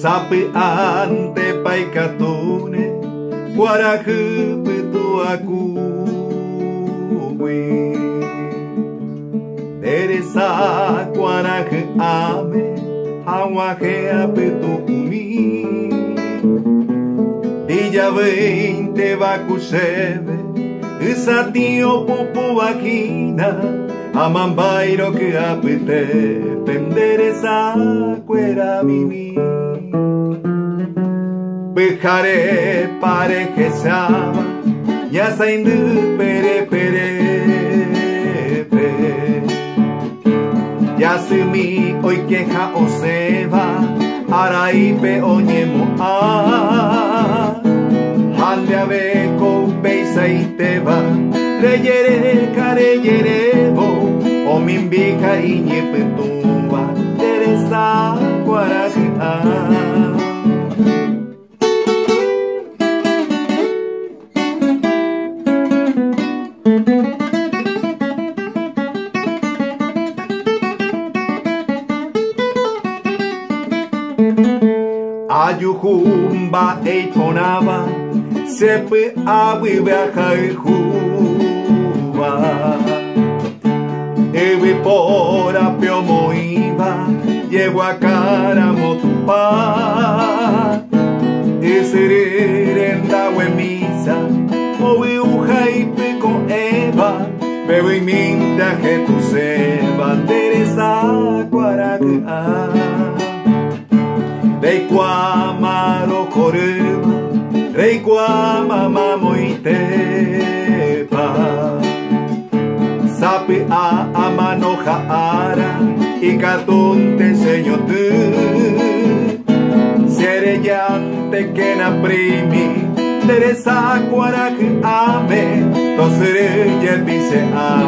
Sapi ante paikatune Guarajupe tu akuwi Teresa guaraje ame Hawaje apetu umi. Dilla veinte bakusebe Isatio pupu vagina Amambairo que apete Penderesa cuera mimi. Bejaré pare que sama Ya saindu pere pere pe. Ya mi hoy queja o seba Araipe oñemo a. Hande ave con beisa y teba Leyere care yerebo O mimbija y ñepetumba Teresa guaraja Ayuhumba eitonaba Sepe awi beajaihuba Ewe pora piomoiba Llego a cara motupa Esererenda misa Owi ujaipe con Eva Bebo y minta que tu seba Teresa guaraga Rei kwa maro koreba Rei A amano jaara Y cartonte seño tu Serellante que na primi Teresa cuarac ame Tosereye pise ari Ako